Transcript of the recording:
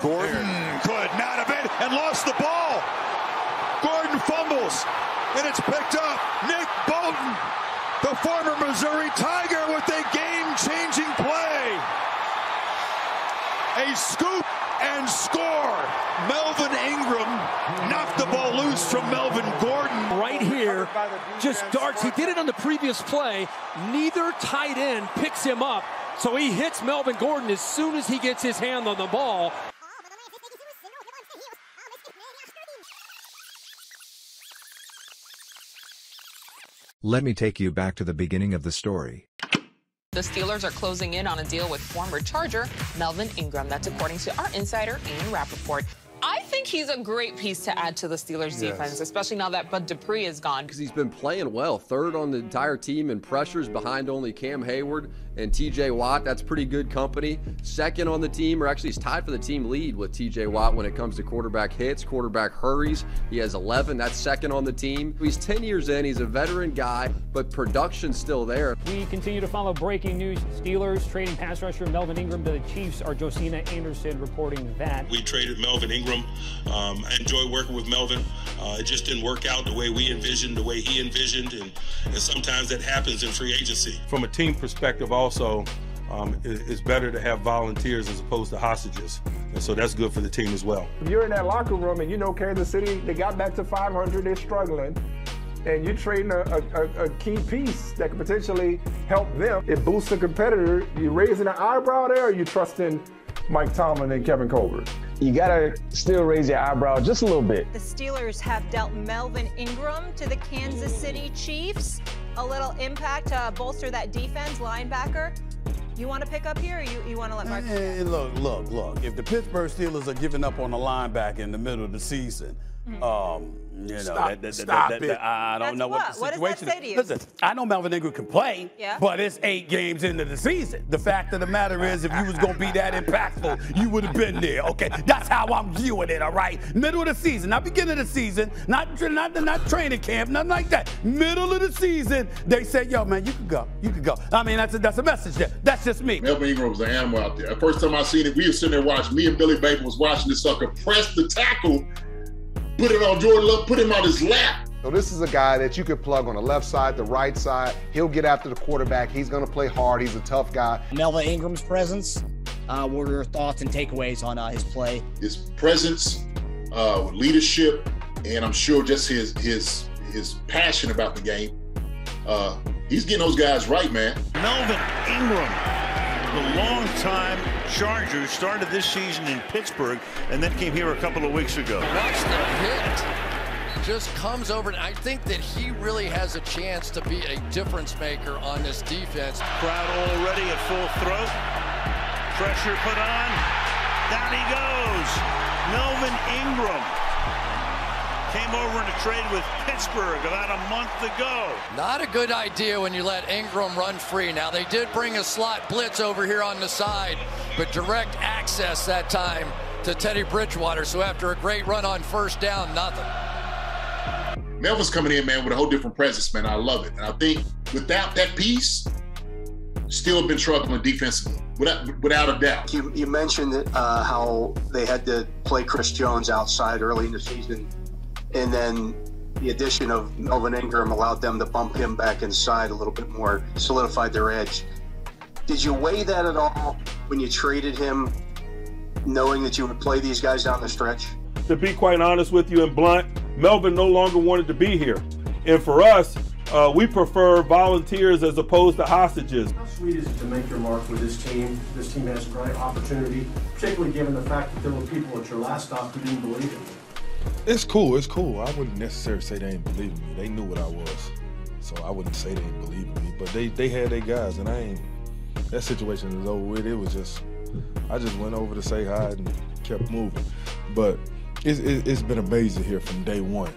Gordon could not have been and lost the ball. Gordon fumbles and it's picked up. Nick Bolton, the former Missouri Tiger, with a game-changing play. A scoop and score. Melvin Ingram knocked the ball loose from Melvin Gordon. Right here, just darts. He did it on the previous play. Neither tight end picks him up. So he hits Melvin Gordon as soon as he gets his hand on the ball. Let me take you back to the beginning of the story. The Steelers are closing in on a deal with former Charger Melvin Ingram. That's according to our insider, Ian Rapoport. I think he's a great piece to add to the Steelers yes. defense, especially now that Bud Dupree is gone. Because he's been playing well, third on the entire team in pressures behind only Cam Heyward and TJ Watt. That's pretty good company. Second on the team, or actually he's tied for the team lead with TJ Watt when it comes to quarterback hits, quarterback hurries. He has 11. That's second on the team. He's 10 years in. He's a veteran guy, but production's still there. We continue to follow breaking news. Steelers trading pass rusher Melvin Ingram to the Chiefs. Our Josina Anderson reporting that. We traded Melvin Ingram. Um, I enjoy working with Melvin. Uh, it just didn't work out the way we envisioned, the way he envisioned, and, and sometimes that happens in free agency. From a team perspective, also um, it's better to have volunteers as opposed to hostages. And so that's good for the team as well. If you're in that locker room and you know Kansas City, they got back to 500, they're struggling, and you're trading a, a, a key piece that could potentially help them. It boosts the competitor. You raising an eyebrow there, or you trusting Mike Tomlin and Kevin Colbert? You gotta still raise your eyebrow just a little bit. The Steelers have dealt Melvin Ingram to the Kansas City Chiefs a little impact to bolster that defense, linebacker. You want to pick up here, or you, you want to let Mark? Hey, look, look, look. If the Pittsburgh Steelers are giving up on the linebacker in the middle of the season. Um, you know, stop, that, that, stop that, it. I don't That's know what, what the situation what does that say to you? Listen, I know Melvin Ingram can play, yeah. but it's eight games into the season. The fact of the matter is, if you was gonna be that impactful, you would have been there. Okay, that's how I'm viewing it. All right, middle of the season, not beginning of the season, not not not training camp, nothing like that. Middle of the season, they say, "Yo, man, you can go, you can go." I mean, that's a, that's a message there. That's just me. Melvin Ingram was an animal out there. The first time I seen it, we were sitting there watching. Me and Billy Baker was watching this sucker press the tackle put it on Jordan Love, put him on his lap. So this is a guy that you could plug on the left side, the right side. He'll get after the quarterback. He's going to play hard. He's a tough guy. Melvin Ingram's presence. Uh, what are your thoughts and takeaways on uh, his play? His presence, uh, leadership, and I'm sure just his his his passion about the game. Uh, he's getting those guys right, man. Melvin Ingram the longtime Charger, started this season in Pittsburgh and then came here a couple of weeks ago. Watch the hit. Just comes over, and I think that he really has a chance to be a difference maker on this defense. Crowd already at full throat. Pressure put on. Down he goes. Melvin Ingram came over in a trade with Pittsburgh about a month ago. Not a good idea when you let Ingram run free. Now, they did bring a slot blitz over here on the side, but direct access that time to Teddy Bridgewater. So after a great run on first down, nothing. Melvin's coming in, man, with a whole different presence, man. I love it. And I think without that piece, still been struggling defensively, without, without a doubt. You, you mentioned uh, how they had to play Chris Jones outside early in the season and then the addition of Melvin Ingram allowed them to bump him back inside a little bit more, solidified their edge. Did you weigh that at all when you traded him, knowing that you would play these guys down the stretch? To be quite honest with you and blunt, Melvin no longer wanted to be here. And for us, uh, we prefer volunteers as opposed to hostages. How sweet is it to make your mark with this team? This team has a great opportunity, particularly given the fact that there were people at your last stop who didn't believe in you. It's cool. It's cool. I wouldn't necessarily say they didn't believe me. They knew what I was, so I wouldn't say they didn't believe me. But they they had their guys, and I ain't. That situation is over with. It was just, I just went over to say hi and kept moving. But it's, it's been amazing here from day one.